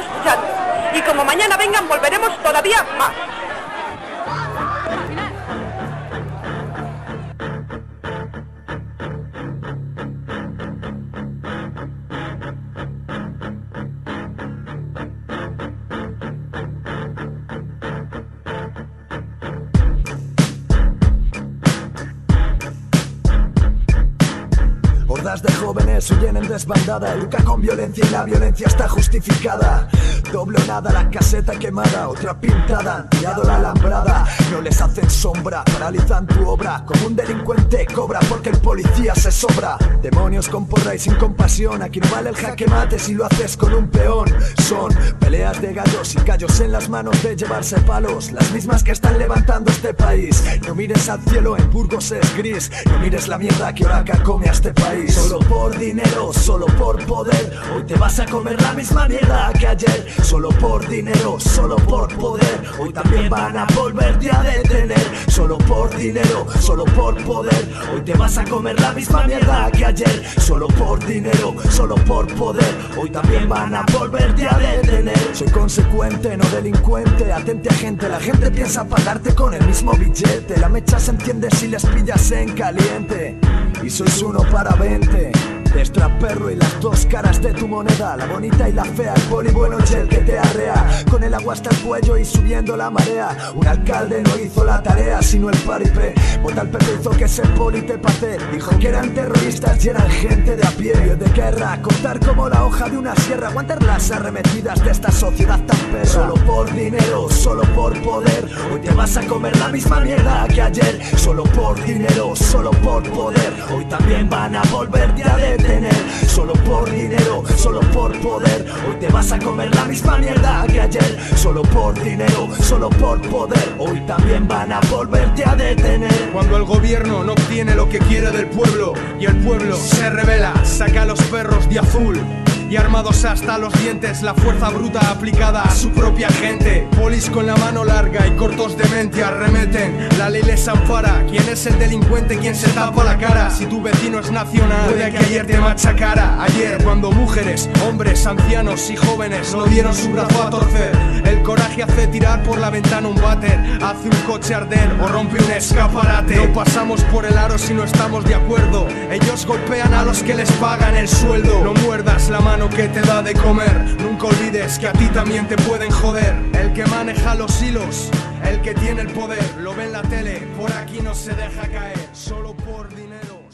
escuchando. Y como mañana vengan, volveremos todavía más. De jóvenes huyen en desbandada Educa con violencia y la violencia está justificada Doble o nada la caseta quemada Otra pintada, tirado la alambrada. No les hacen sombra, paralizan tu obra. Como un delincuente cobra porque el policía se sobra. Demonios con porra y sin compasión Aquí no vale el jaque mate si lo haces con un peón. Son peleas de gallos y callos en las manos de llevarse palos. Las mismas que están levantando este país. No mires al cielo, en Burgos es gris. No mires la mierda que ahora come a este país. Solo por dinero, solo por poder Hoy te vas a comer la misma mierda que ayer Solo por dinero, solo por poder. Hoy también van a volverte a detener. Solo por dinero, solo por poder. Hoy te vas a comer la misma mierda que ayer. Solo por dinero, solo por poder. Hoy también van a volverte a detener. Soy consecuente, no delincuente. Atente a gente, la gente piensa pagarte con el mismo billete. La mecha se enciende si les pillas en caliente. Y sois uno para veinte perro y las dos caras de tu moneda La bonita y la fea, el poli bueno y el que te arrea. Con el agua hasta el cuello y subiendo la marea Un alcalde no hizo la tarea sino el paripé Vota al hizo que ese poli te pase Dijo que eran terroristas y eran gente de a pie. De guerra, contar como la hoja de una sierra Aguantar las arremetidas de esta sociedad tan perra. Solo por dinero, solo por poder Hoy te vas a comer la misma mierda que ayer. Solo por dinero, solo por poder Hoy también van a volverte a Solo por dinero, solo por poder. Hoy te vas a comer la misma mierda que ayer. Solo por dinero, solo por poder. Hoy también van a volverte a detener. Cuando el gobierno no obtiene lo que quiere del pueblo Y el pueblo se revela, saca a los perros de azul y armados hasta los dientes, la fuerza bruta aplicada a su propia gente. Polis con la mano larga y cortos de mente arremeten. La ley les ampara. ¿Quién es el delincuente? ¿Quién se tapa la cara? Si tu vecino es nacional, puede que ayer te machacara. Ayer, cuando mujeres, hombres, ancianos y jóvenes no dieron su brazo a torcer, el coraje hace tirar por la ventana un váter, hace un coche arder o rompe un escaparate. No pasamos por el aro si no estamos de acuerdo. Ellos golpean a los que les pagan el sueldo. No muerdas la mano que te da de comer. Nunca olvides que a ti también te pueden joder. El que maneja los hilos, el que tiene el poder, lo ve en la tele, por aquí no se deja caer, solo por dinero.